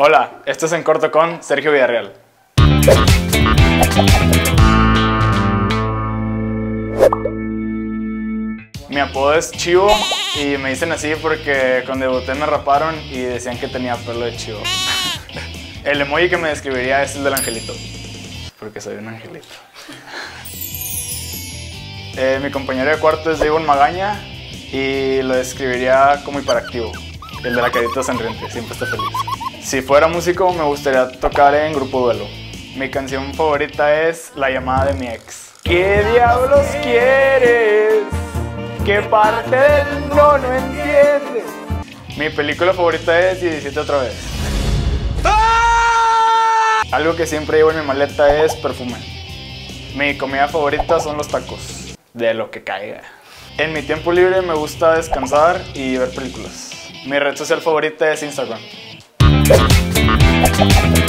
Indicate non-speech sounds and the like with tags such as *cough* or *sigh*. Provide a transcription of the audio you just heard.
Hola, esto es En Corto con Sergio Villarreal. Mi apodo es Chivo y me dicen así porque cuando debuté me raparon y decían que tenía pelo de chivo. *laughs* El emoji que me describiría es el del angelito, porque soy un angelito. *laughs* Eh, mi compañero de cuarto es Diego Magaña y lo describiría como hiperactivo. El de la carita sonriente, siempre está feliz. Si fuera músico me gustaría tocar en grupo duelo. Mi canción favorita es La llamada de mi ex. ¿Qué diablos quieres? ¿Qué parte del no no entiendes? Mi película favorita es 17 otra vez. Algo que siempre llevo en mi maleta es perfume. Mi comida favorita son los tacos, de lo que caiga. En mi tiempo libre me gusta descansar y ver películas. Mi red social favorita es Instagram. Thank you.